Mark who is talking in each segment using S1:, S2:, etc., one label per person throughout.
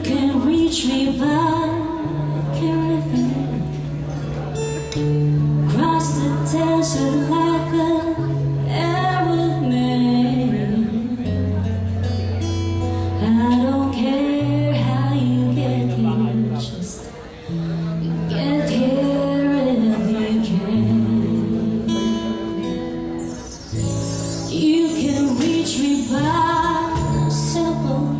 S1: You can reach me Cross the desert like an I don't care how you get here Just get here if you can. You can reach me by simple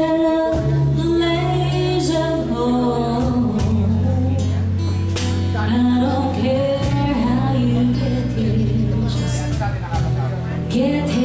S1: Get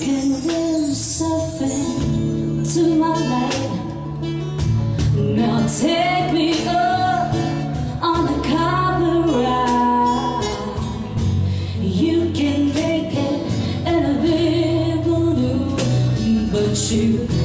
S1: Can do something to my life. Now take me up on the copper ride. You can make it in a big balloon, but you.